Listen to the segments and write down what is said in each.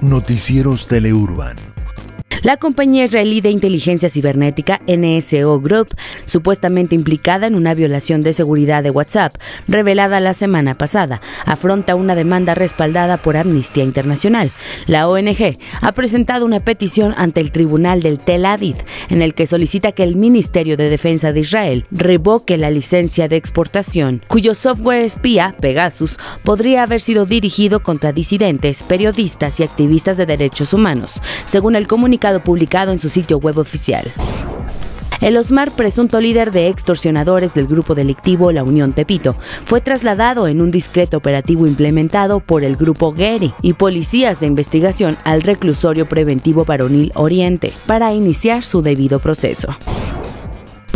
Noticieros Teleurban. La compañía israelí de inteligencia cibernética NSO Group, supuestamente implicada en una violación de seguridad de WhatsApp, revelada la semana pasada, afronta una demanda respaldada por Amnistía Internacional. La ONG ha presentado una petición ante el Tribunal del Tel Aviv, en el que solicita que el Ministerio de Defensa de Israel revoque la licencia de exportación, cuyo software espía, Pegasus, podría haber sido dirigido contra disidentes, periodistas y activistas de derechos humanos, según el comunicado publicado en su sitio web oficial. El Osmar, presunto líder de extorsionadores del grupo delictivo La Unión Tepito, fue trasladado en un discreto operativo implementado por el grupo Geri y policías de investigación al reclusorio preventivo varonil Oriente para iniciar su debido proceso.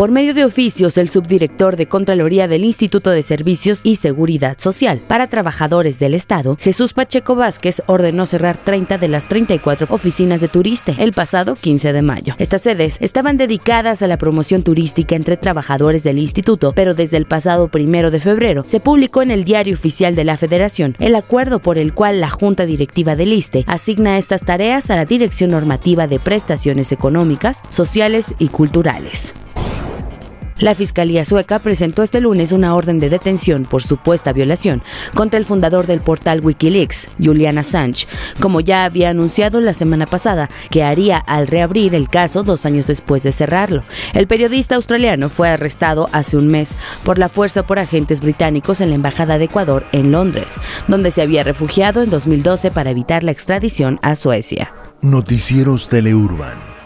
Por medio de oficios, el subdirector de Contraloría del Instituto de Servicios y Seguridad Social para Trabajadores del Estado, Jesús Pacheco Vázquez, ordenó cerrar 30 de las 34 oficinas de Turiste el pasado 15 de mayo. Estas sedes estaban dedicadas a la promoción turística entre trabajadores del instituto, pero desde el pasado primero de febrero se publicó en el Diario Oficial de la Federación el acuerdo por el cual la Junta Directiva del ISTE asigna estas tareas a la Dirección Normativa de Prestaciones Económicas, Sociales y Culturales. La Fiscalía sueca presentó este lunes una orden de detención por supuesta violación contra el fundador del portal Wikileaks, Julian Assange, como ya había anunciado la semana pasada que haría al reabrir el caso dos años después de cerrarlo. El periodista australiano fue arrestado hace un mes por la fuerza por agentes británicos en la Embajada de Ecuador en Londres, donde se había refugiado en 2012 para evitar la extradición a Suecia. Noticieros Teleurban.